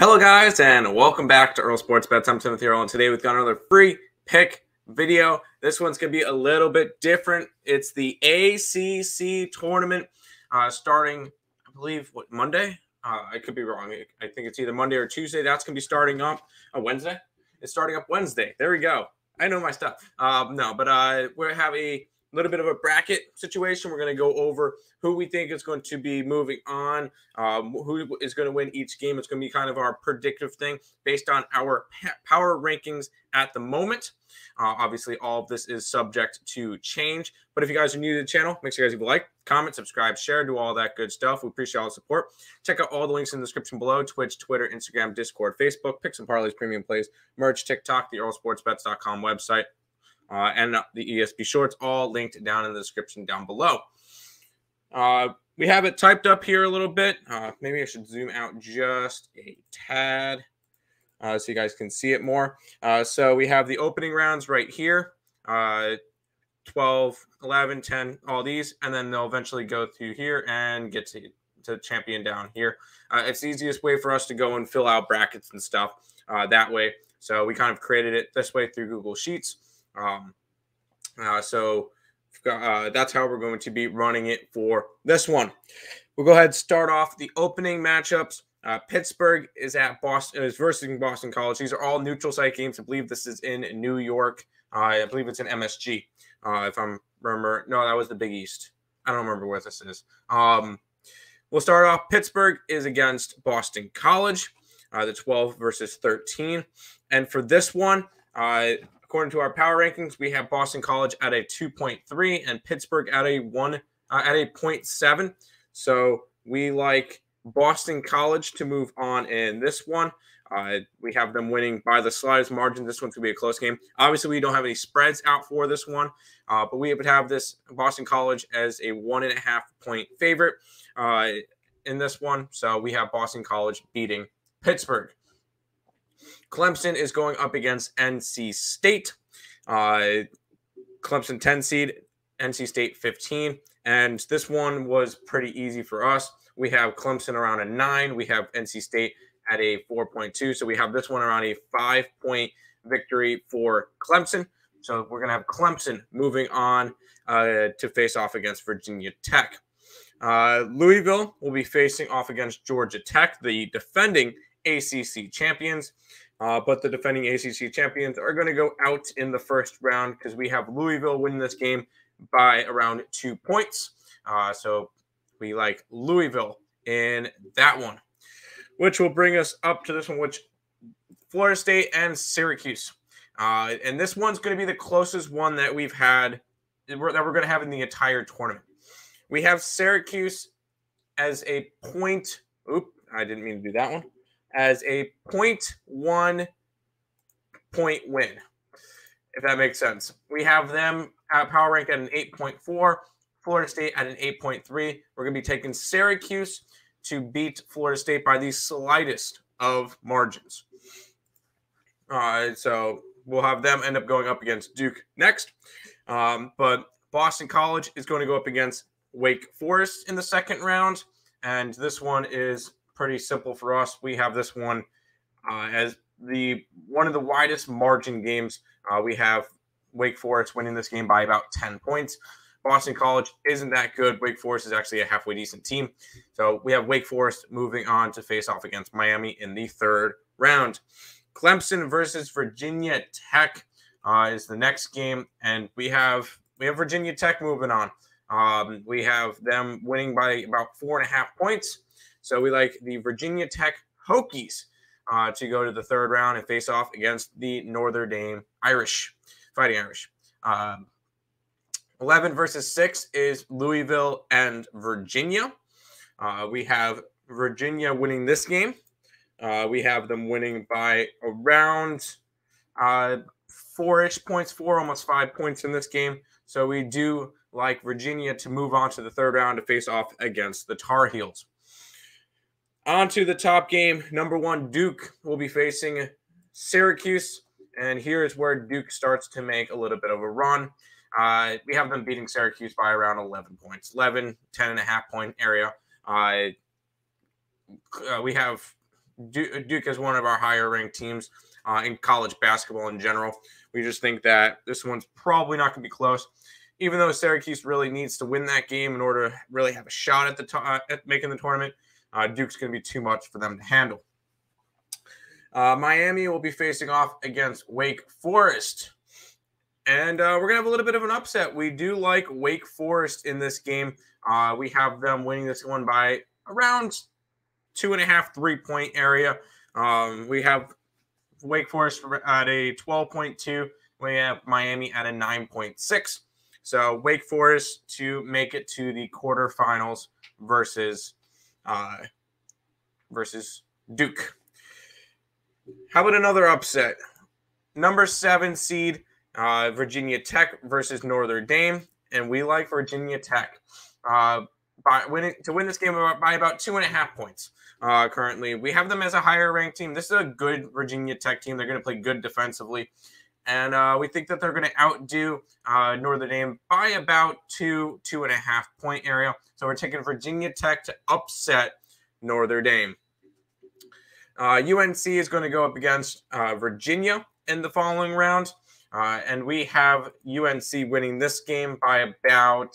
Hello, guys, and welcome back to Earle Sports Bets. I'm Timothy Earle, and today we've got another free pick video. This one's going to be a little bit different. It's the ACC tournament uh, starting, I believe, what, Monday? Uh, I could be wrong. I think it's either Monday or Tuesday. That's going to be starting up a Wednesday. It's starting up Wednesday. There we go. I know my stuff. Um, no, but uh, we have a little bit of a bracket situation. We're going to go over who we think is going to be moving on, um, who is going to win each game. It's going to be kind of our predictive thing based on our power rankings at the moment. Uh, obviously, all of this is subject to change. But if you guys are new to the channel, make sure you guys leave a like, comment, subscribe, share, do all that good stuff. We appreciate all the support. Check out all the links in the description below Twitch, Twitter, Instagram, Discord, Facebook, Picks and Parlays, Premium Plays, merch, TikTok, the EarleSportsBets.com website uh, and the ESB shorts, all linked down in the description down below. Uh, we have it typed up here a little bit. Uh, maybe I should zoom out just a tad uh, so you guys can see it more. Uh, so we have the opening rounds right here uh, 12, 11, 10, all these, and then they'll eventually go through here and get to, to champion down here. Uh, it's the easiest way for us to go and fill out brackets and stuff uh, that way. So we kind of created it this way through Google Sheets. Um, uh, so uh, that's how we're going to be running it for this one. We'll go ahead and start off the opening matchups. Uh, Pittsburgh is at Boston is versus Boston College. These are all neutral site games. I believe this is in New York. Uh, I believe it's in MSG. Uh, if I'm remember, no, that was the Big East. I don't remember where this is. Um, we'll start off. Pittsburgh is against Boston College. Uh, the 12 versus 13, and for this one, uh, According to our power rankings, we have Boston College at a 2.3 and Pittsburgh at a one uh, at a 0.7. So we like Boston College to move on in this one. Uh, we have them winning by the slightest margin. This one's going to be a close game. Obviously, we don't have any spreads out for this one, uh, but we would have this Boston College as a one and a half point favorite uh, in this one. So we have Boston College beating Pittsburgh. Clemson is going up against NC State. Uh, Clemson 10 seed, NC State 15. And this one was pretty easy for us. We have Clemson around a nine. We have NC State at a 4.2. So we have this one around a five point victory for Clemson. So we're going to have Clemson moving on uh, to face off against Virginia Tech. Uh, Louisville will be facing off against Georgia Tech, the defending ACC champions. Uh, but the defending ACC champions are going to go out in the first round because we have Louisville winning this game by around two points. Uh, so we like Louisville in that one, which will bring us up to this one, which Florida State and Syracuse. Uh, and this one's going to be the closest one that we've had that we're, we're going to have in the entire tournament. We have Syracuse as a point. Oop, I didn't mean to do that one as a 0.1 point win, if that makes sense. We have them at power rank at an 8.4, Florida State at an 8.3. We're going to be taking Syracuse to beat Florida State by the slightest of margins. Uh, so we'll have them end up going up against Duke next. Um, but Boston College is going to go up against Wake Forest in the second round. And this one is pretty simple for us. We have this one uh, as the one of the widest margin games. Uh, we have Wake Forest winning this game by about 10 points. Boston College isn't that good. Wake Forest is actually a halfway decent team. So we have Wake Forest moving on to face off against Miami in the third round. Clemson versus Virginia Tech uh, is the next game, and we have we have Virginia Tech moving on. Um, we have them winning by about four and a half points. So we like the Virginia Tech Hokies uh, to go to the third round and face off against the Notre Dame Irish, Fighting Irish. Um, 11 versus 6 is Louisville and Virginia. Uh, we have Virginia winning this game. Uh, we have them winning by around uh, four ish points, four, almost five points in this game. So we do like Virginia to move on to the third round to face off against the Tar Heels. On to the top game. Number one, Duke will be facing Syracuse. And here is where Duke starts to make a little bit of a run. Uh, we have them beating Syracuse by around 11 points, 11, 10 and a half point area. Uh, uh, we have Duke is one of our higher ranked teams uh, in college basketball in general. We just think that this one's probably not going to be close. Even though Syracuse really needs to win that game in order to really have a shot at the to- uh, at making the tournament, uh, Duke's going to be too much for them to handle. Uh, Miami will be facing off against Wake Forest. And uh, we're going to have a little bit of an upset. We do like Wake Forest in this game. Uh, we have them winning this one by around two and a half, three point area. Um, we have Wake Forest at a 12.2. We have Miami at a 9.6. So Wake Forest to make it to the quarterfinals versus uh, versus Duke. How about another upset? Number seven seed uh, Virginia Tech versus Notre Dame, and we like Virginia Tech uh, by winning to win this game by about two and a half points. Uh, currently, we have them as a higher ranked team. This is a good Virginia Tech team. They're going to play good defensively, and uh, we think that they're going to outdo uh, Notre Dame by about two two and a half point area. So we're taking Virginia Tech to upset Notre Dame. UNC uh, is going to go up against uh, Virginia in the following round. Uh, and we have UNC winning this game by about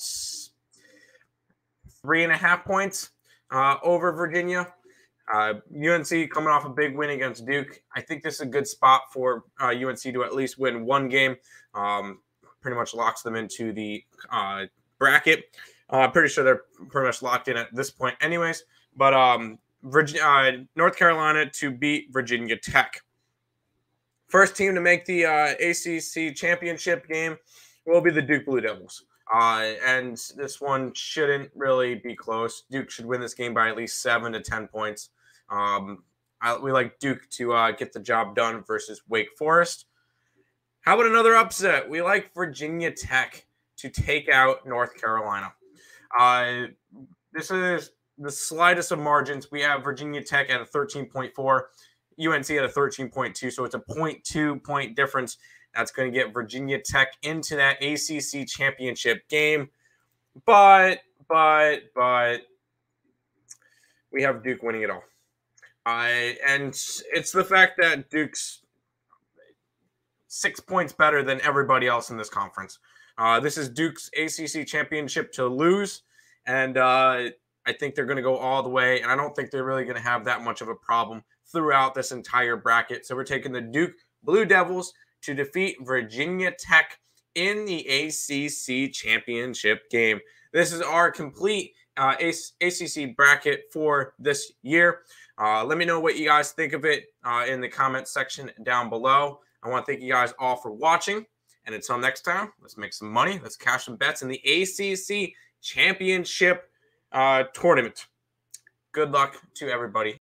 three and a half points uh, over Virginia. Uh, UNC coming off a big win against Duke. I think this is a good spot for UNC uh, to at least win one game. Um, pretty much locks them into the uh, bracket. Uh, pretty sure they're pretty much locked in at this point, anyways. But um, Virginia, North Carolina to beat Virginia Tech. First team to make the uh, ACC championship game will be the Duke Blue Devils. Uh, and this one shouldn't really be close. Duke should win this game by at least seven to 10 points. Um, I, we like Duke to uh, get the job done versus Wake Forest. How about another upset? We like Virginia Tech to take out North Carolina. Uh, this is the slightest of margins. We have Virginia Tech at a 13.4. UNC at a 13.2. So it's a 0.2 point difference. That's going to get Virginia Tech into that ACC championship game. But, but, but we have Duke winning it all. Uh, and it's the fact that Duke's six points better than everybody else in this conference. Uh, this is Duke's ACC championship to lose. And uh, I think they're going to go all the way. And I don't think they're really going to have that much of a problem throughout this entire bracket. So we're taking the Duke Blue Devils to defeat Virginia Tech in the ACC championship game. This is our complete uh, ACC bracket for this year. Uh, let me know what you guys think of it uh, in the comment section down below. I want to thank you guys all for watching. And until next time, let's make some money. Let's cash some bets in the ACC championship uh, tournament. Good luck to everybody.